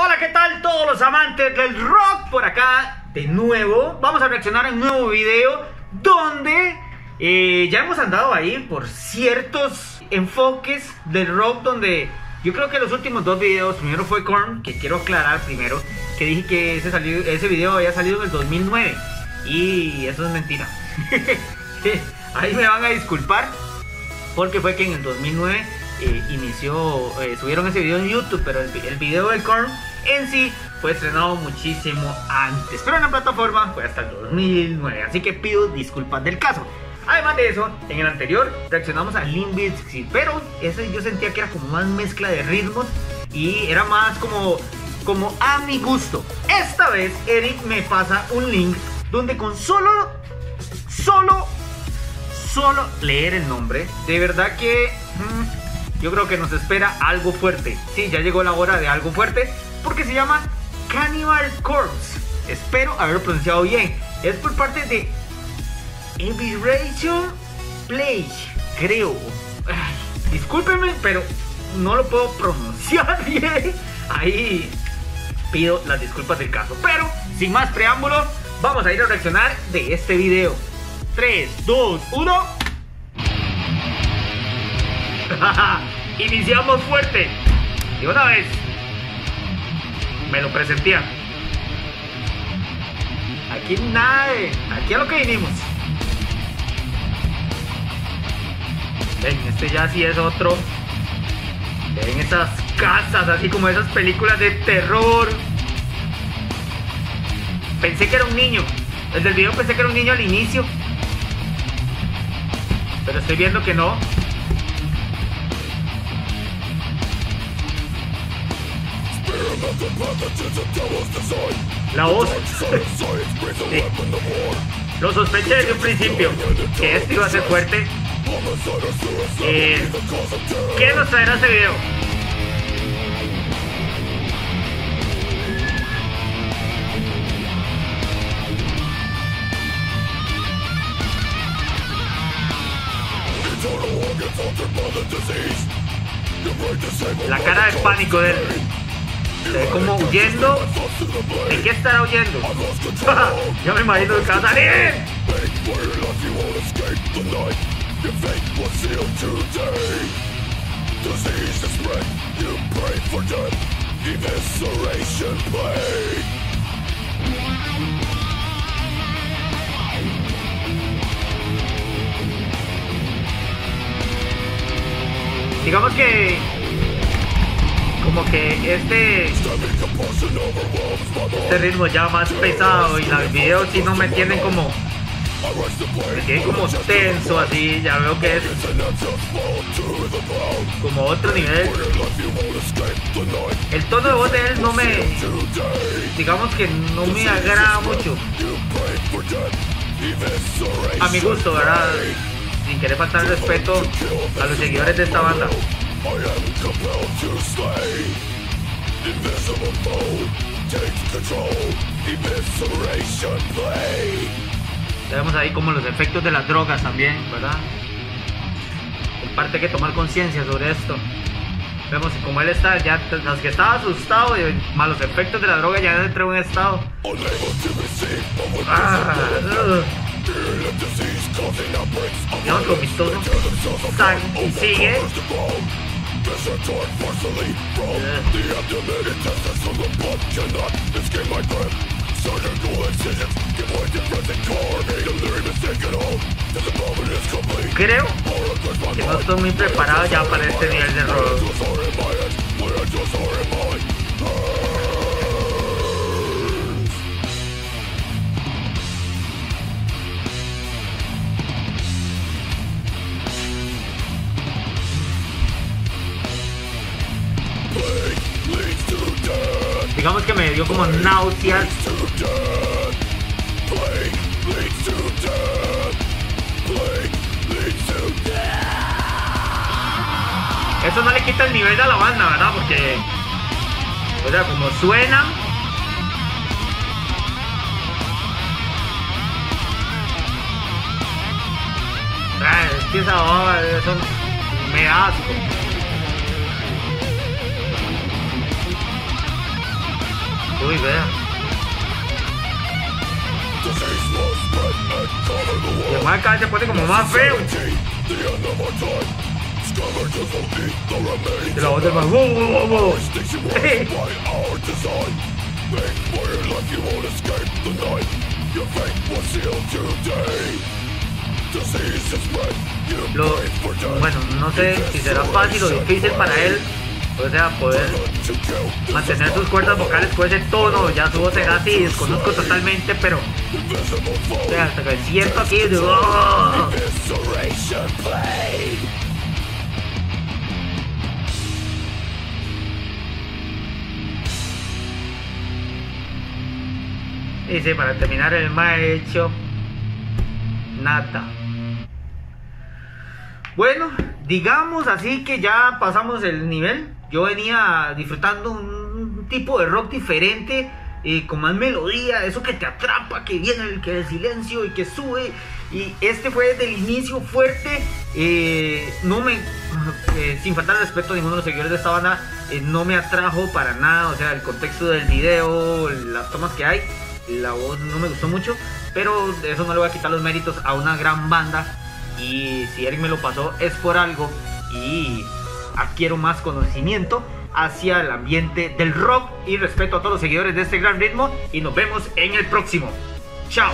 Hola, ¿qué tal todos los amantes del rock por acá? De nuevo, vamos a reaccionar a un nuevo video donde eh, ya hemos andado ahí por ciertos enfoques del rock donde yo creo que los últimos dos videos, primero fue Korn, que quiero aclarar primero, que dije que ese, salió, ese video había salido en el 2009 y eso es mentira. ahí me van a disculpar porque fue que en el 2009 eh, inició, eh, subieron ese video en YouTube, pero el, video del Korn en sí fue estrenado muchísimo antes, pero en la plataforma fue hasta el 2009, así que pido disculpas del caso. Además de eso, en el anterior reaccionamos a Limp pero ese yo sentía que era como más mezcla de ritmos y era más como, como a mi gusto. Esta vez Eric me pasa un link donde con solo, solo, solo leer el nombre, de verdad que mm, yo creo que nos espera algo fuerte. Sí, ya llegó la hora de algo fuerte porque se llama Cannibal Corpse. Espero haberlo pronunciado bien. Es por parte de Eviration Play, creo. Discúlpenme, pero no lo puedo pronunciar bien. Ahí pido las disculpas del caso. Pero, sin más preámbulos, vamos a ir a reaccionar de este video. 3, 2, 1. Iniciamos fuerte. Y una vez me lo presentía. Aquí nada de. Aquí a lo que vinimos. Ven, este ya sí es otro. Ven esas casas, así como esas películas de terror. Pensé que era un niño. Desde el video pensé que era un niño al inicio. Pero estoy viendo que no. La voz. Sí. Lo sospeché desde un principio que esto iba a ser fuerte. Eh, ¿Qué nos traerá este video? La cara de pánico de él. Se como huyendo. ¿De qué estará huyendo? Yo me imagino que va a salir. Digamos que como que este este ritmo ya más pesado y los videos si no me tienen como me tienen como tenso así ya veo que es como otro nivel. El tono de voz de él no me digamos que no me agrada mucho. A mi gusto verdad sin querer faltar respeto a los seguidores de esta banda I am compelled to slay Invisible foe takes control Evisceration play Tenemos ahí como los efectos de las drogas también, ¿verdad? En parte hay que tomar conciencia sobre esto. Vemos como él está, ya las que estaba asustado y más los efectos de la droga ya entró en un estado. Ah, Digamos con mi tono. y sigue. Torn forcefully from the abdomen Intestines from the blood cannot escape my grip Surgical incisions give way to present carnage Delirium is taken home till the moment is complete Creo que no estoy muy preparado ya para este nivel de robo digamos que me dio como náuseas. Eso no le quita el nivel de la banda, ¿verdad? Porque, o sea, como suena. Ah, es que esa voz, eso me asco. Uy, vea. Y man cada vez se pone como más feo. Y la del man. ¡Wow, wow, wow, wow! Lo, bueno, no sé si será fácil o difícil para él, o sea, poder mantener sus cuerdas vocales con ese tono, ya su voz será así, desconozco totalmente, pero o sea, hasta que siento aquí, digo, ¡oh! Dice, para terminar el maestro, nada. Bueno, digamos así que ya pasamos el nivel. Yo venía disfrutando un tipo de rock diferente, con más melodía, eso que te atrapa, que viene el, que el silencio y que sube. Y este fue desde el inicio fuerte. eh, no me, eh, sin faltar el respeto a ninguno de los seguidores de esta banda, eh, no me atrajo para nada. O sea, el contexto del video, las tomas que hay, la voz no me gustó mucho. Pero de eso no le voy a quitar los méritos a una gran banda. Y si Eric me lo pasó es por algo. Y adquiero más conocimiento hacia el ambiente del rock. Y respeto a todos los seguidores de este gran ritmo. Y nos vemos en el próximo. Chao.